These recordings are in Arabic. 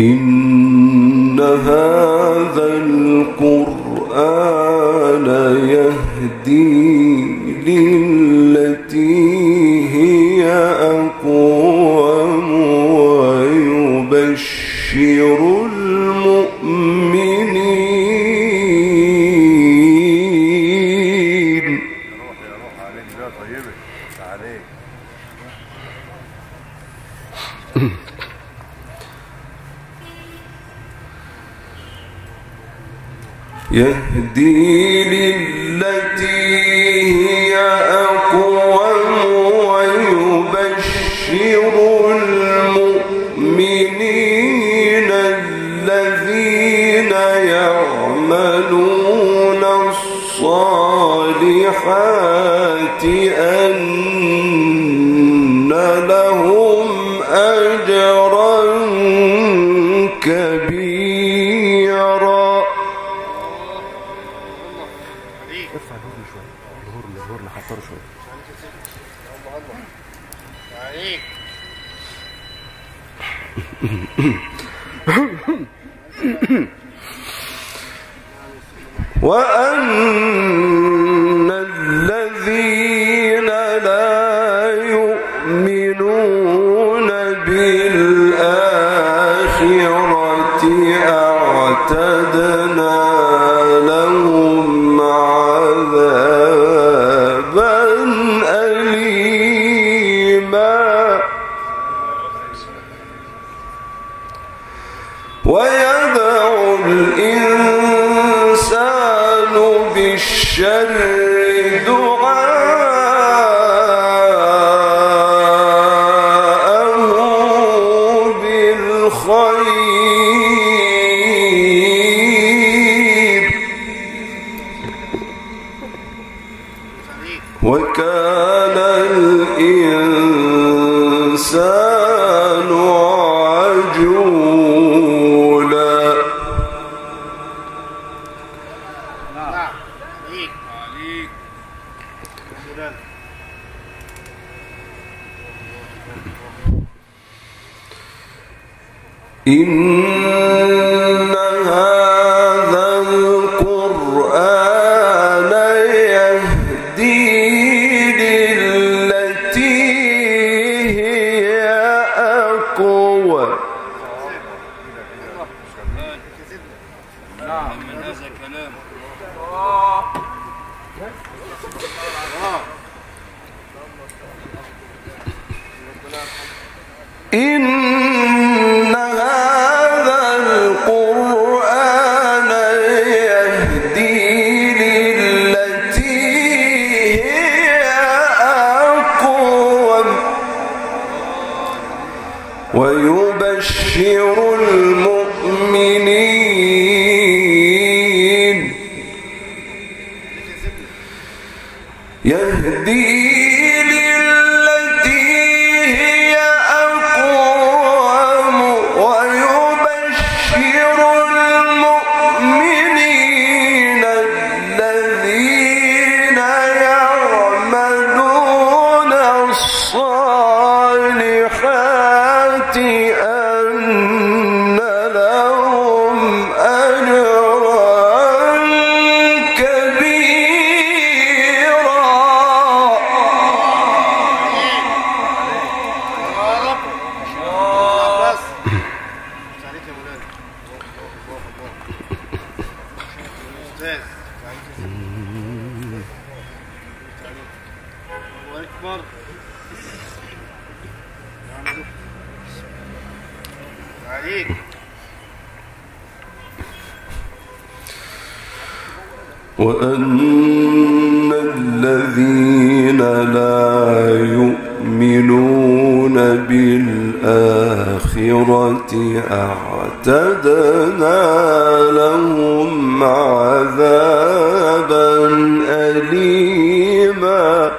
إن هذا القرآن يهدي للتي هي أقوم ويبشر المؤمنين. عليك يهدي للتي هي أولى وأن الذين لا يؤمنون بالآخرة أعتدنا بهما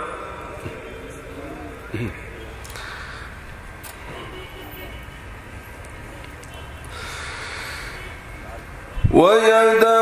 ويدعو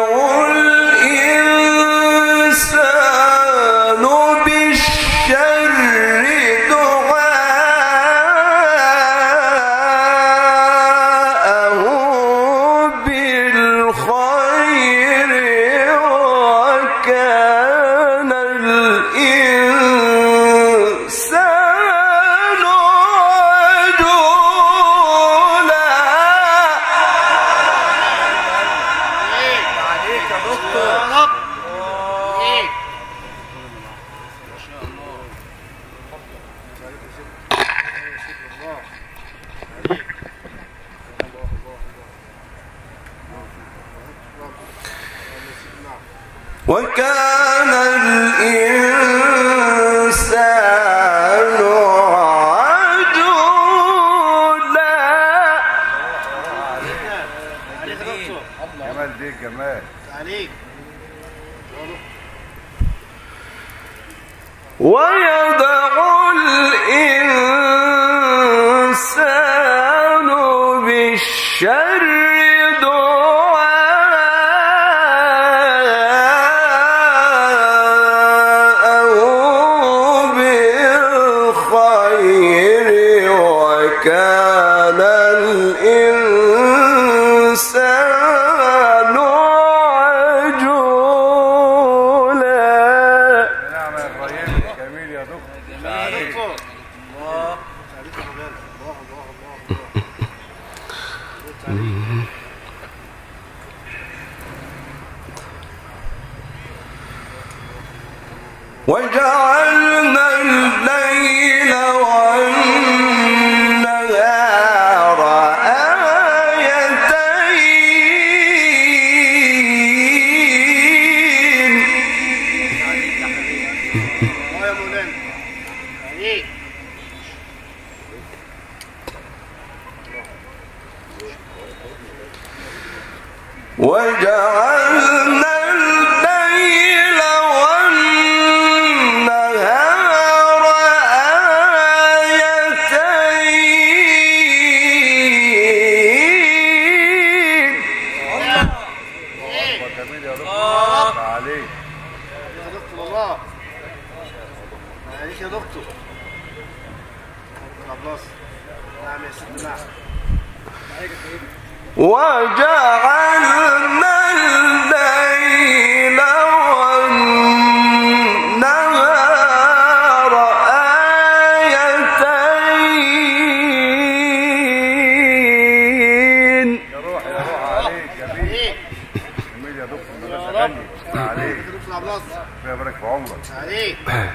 خلاص. ربنا يبارك في عمرك. عليك. يا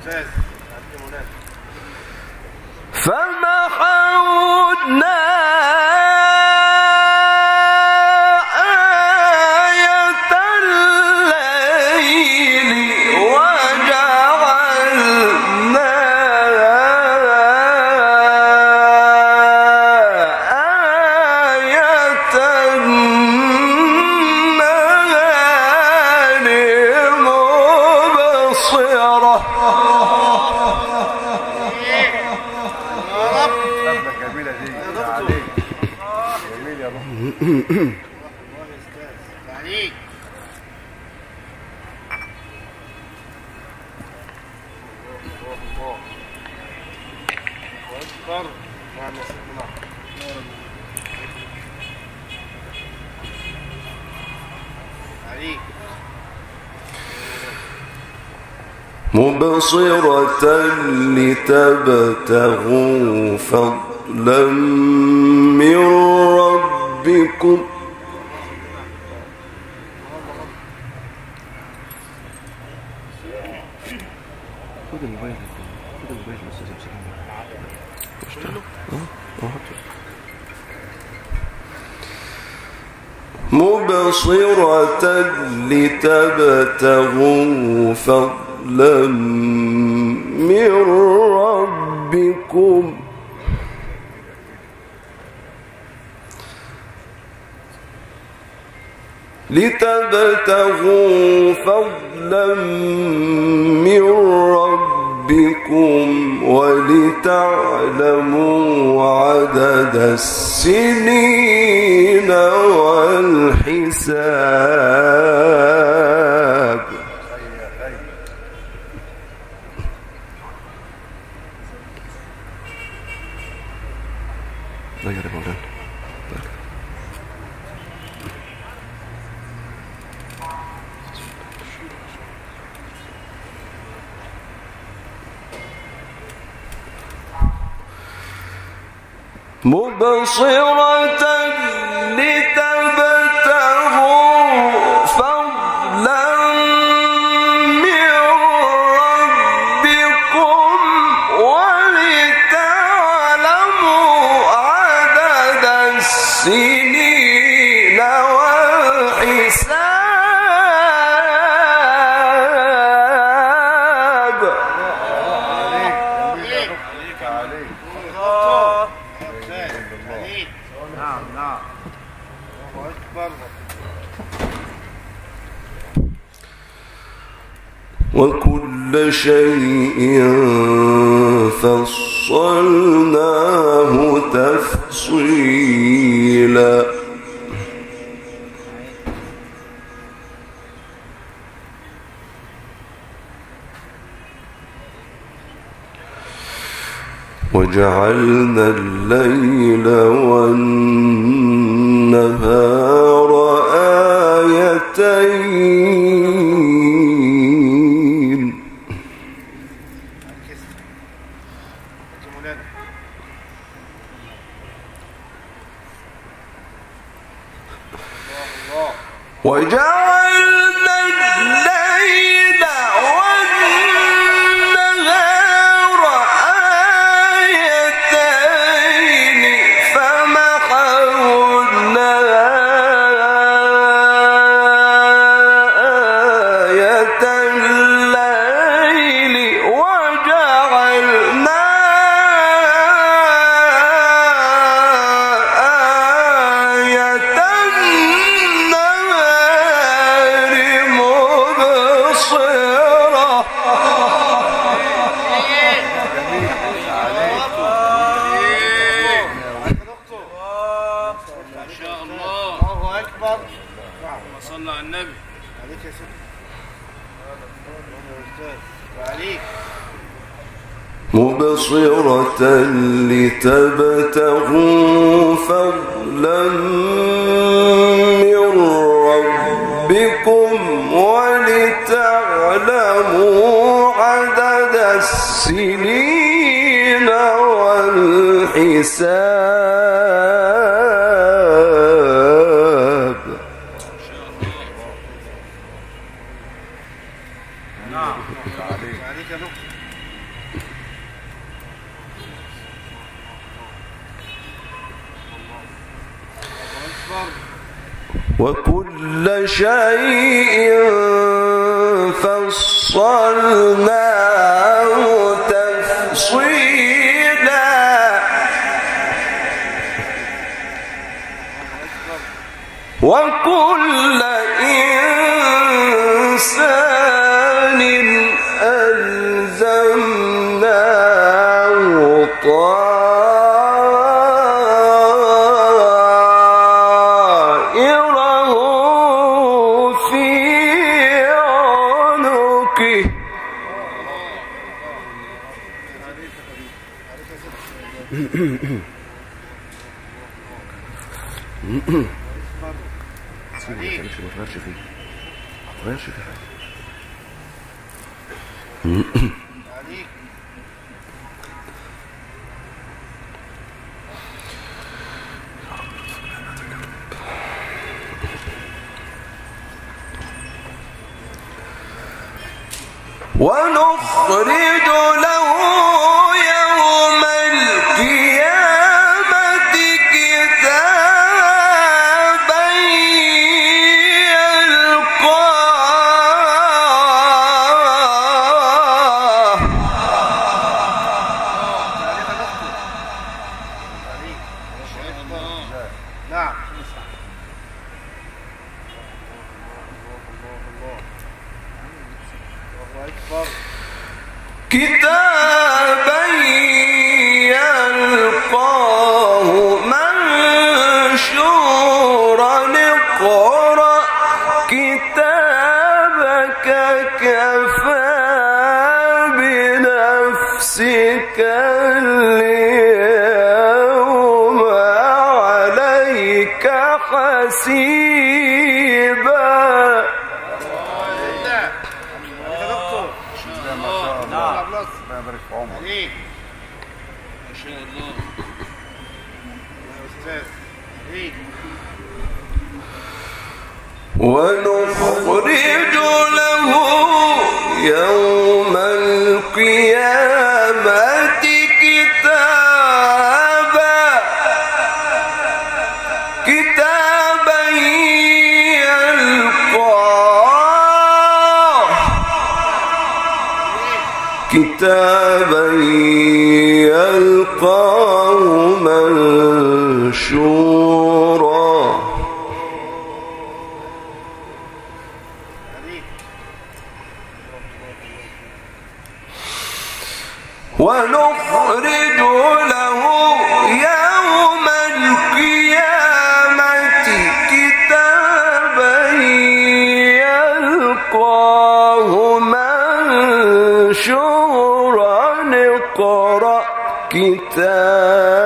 أستاذ فمحونا مبصرة لتبتغوا فضلا من ربكم مبصرة لتبتغوا فضلا من ربكم. لتبتغوا فضلا من ربكم. ولتعلموا عدد السنين والحساب. غير يا مبصرة شيء فصلناه تفصيلا. وجعلنا الليل والنهار مبصرة لتبتغوا فضلا من ربكم ولتعلموا عدد السنين والحساب. وكل شيء فصلناه ونخرج له عليك ما شاء الله. يا عليك ونخرج له يوم القيامة. اقرأ كتابك.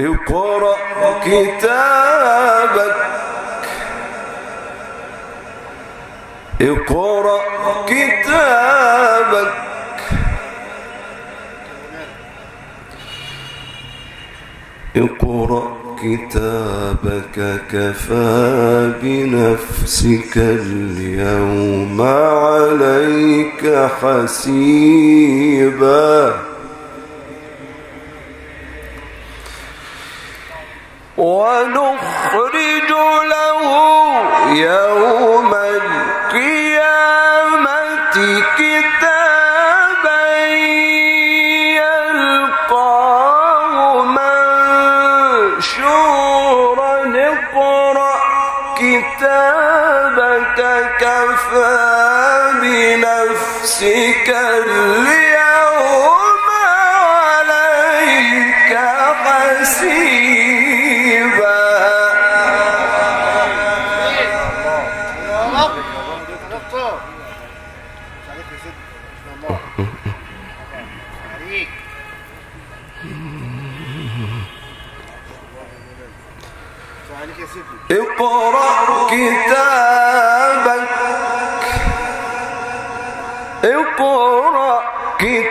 اقرأ كتابك. اقرأ كتابك. اقرأ كتابك كفى بنفسك اليوم عليك حسيبا. ونخرج له يوم القيامة كتابا بنفسك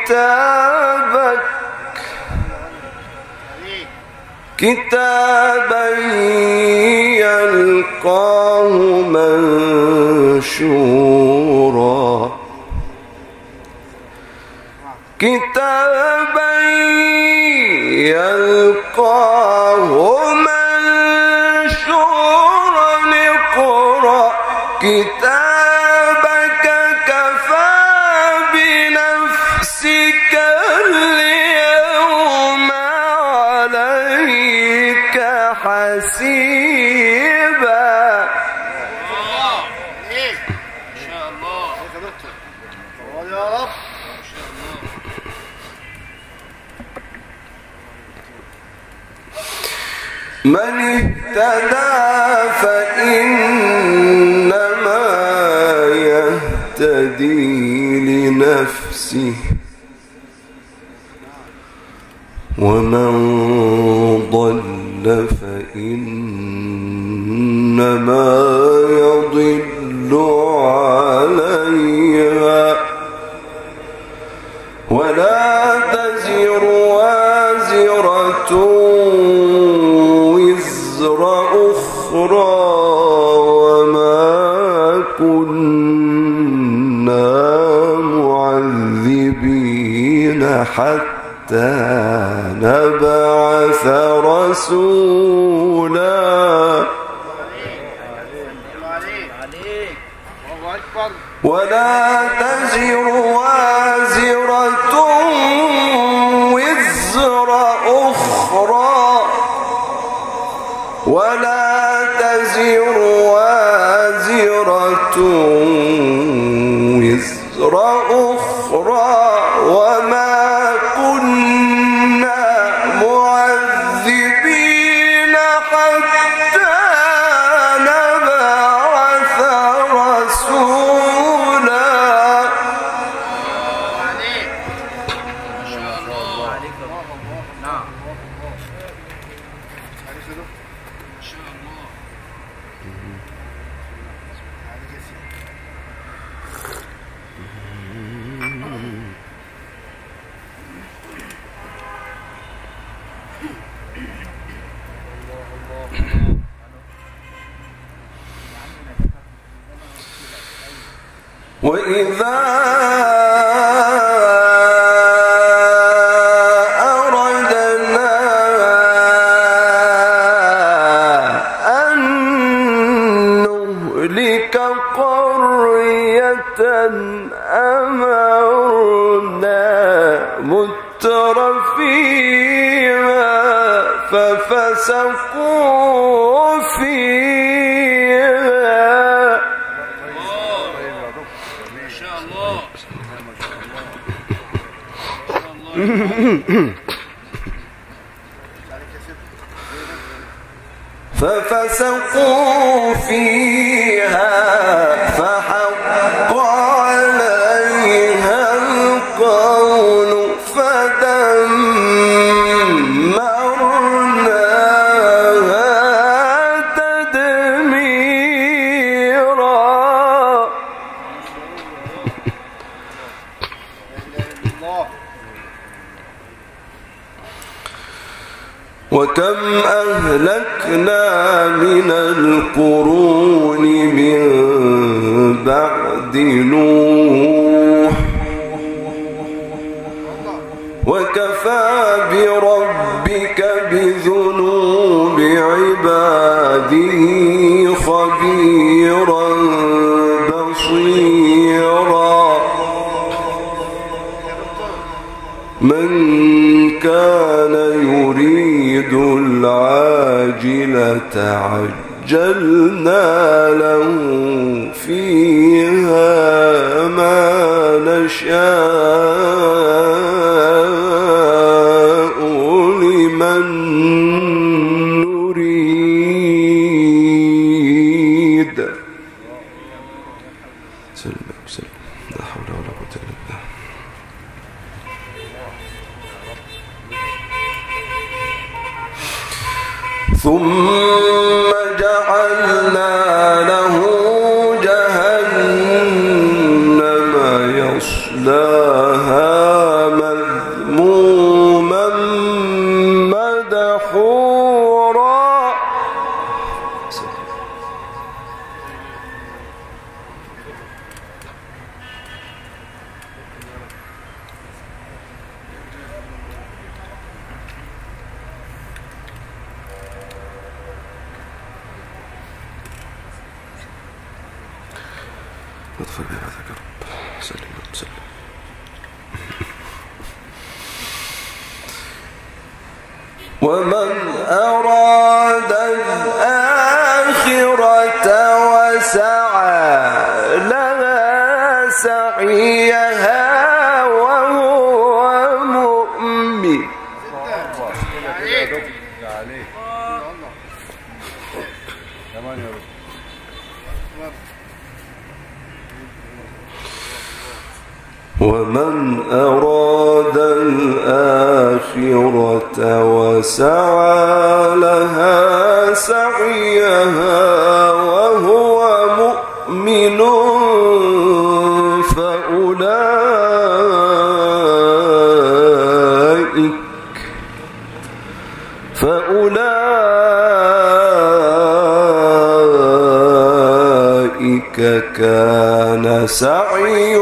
كتابك. كتابا يلقاه منشورا. كتابا يلقاه الله من اهتدى فإنما يهتدي لنفسه ومن ضل فإنما يضل عليها ولا تزر وازرة وزر أخرى وما كنا معذبين حتى نبعث رسولا أكبر. ولا وإذا الله. وكم أهلكنا من القرون من بعد نوح. وكفى بربك بذنوب عباده العاجلة عجلنا له فيها ما نشاء. ثم ومن أراد الآخرة وسعى لها سعيها وسعيه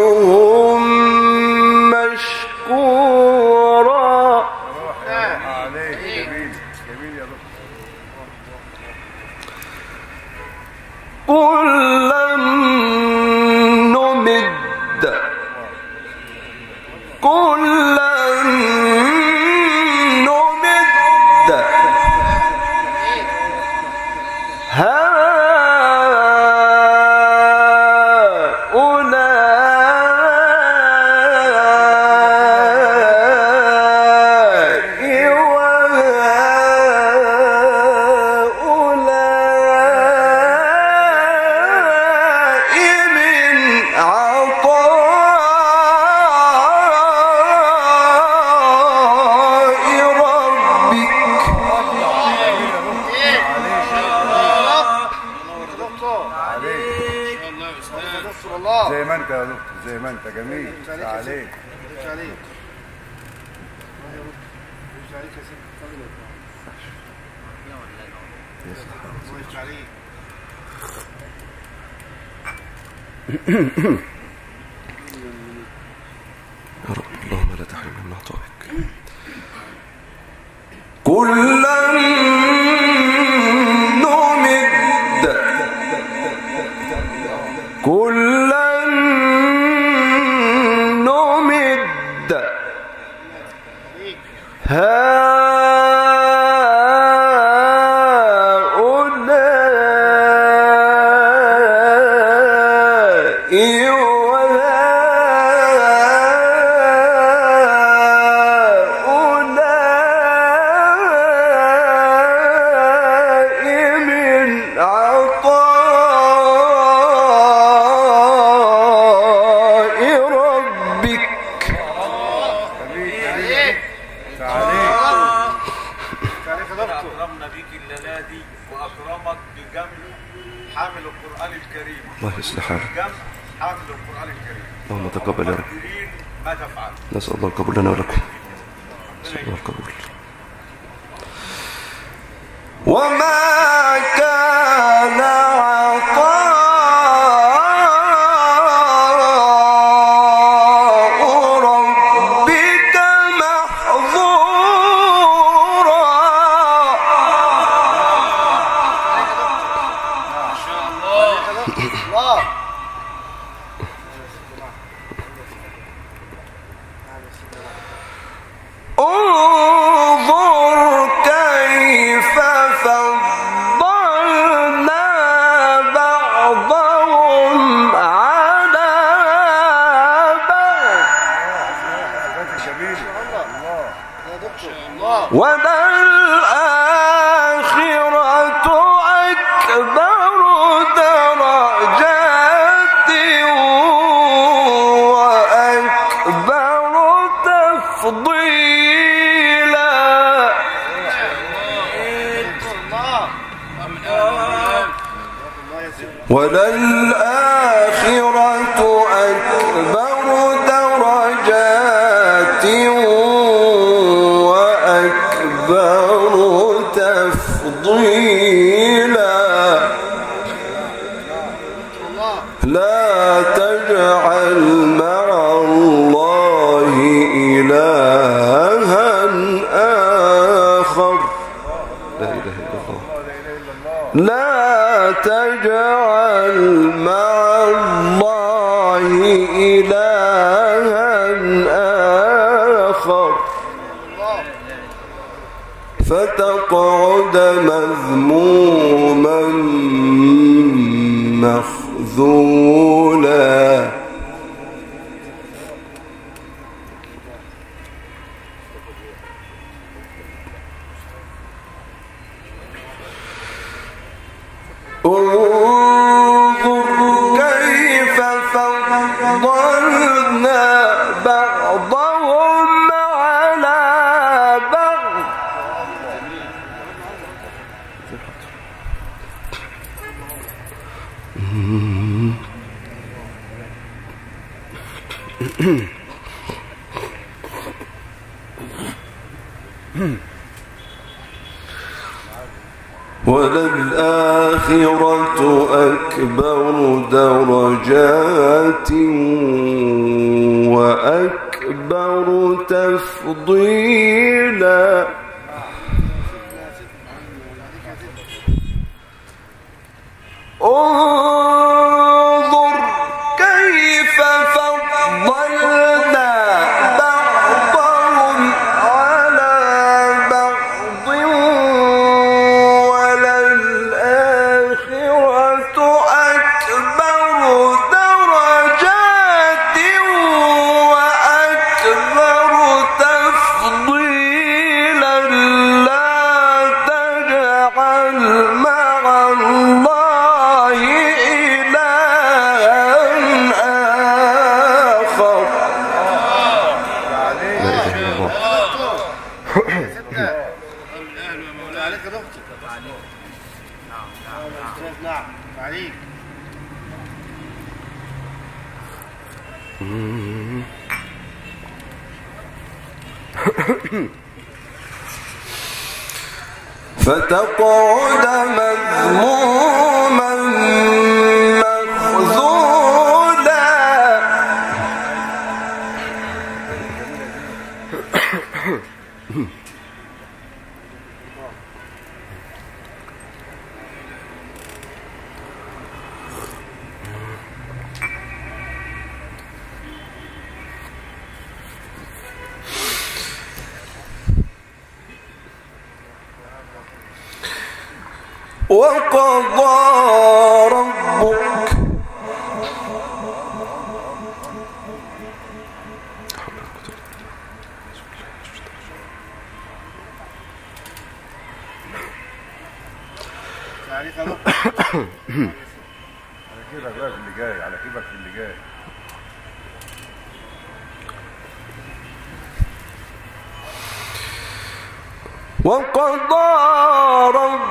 أكبر تفضيلا. لا تجعل مع الله إلها آخر. لا إله إلا الله. لا تجعل مع الله إلها تقعد مذموما مخذولا. وللآخرة أكبر درجات وأكبر تفضيلاً. فتقعد مذموما. عليه خلاص على كيفك في اللي جاي؟ على كيفك اللي جاي؟ وقضى رب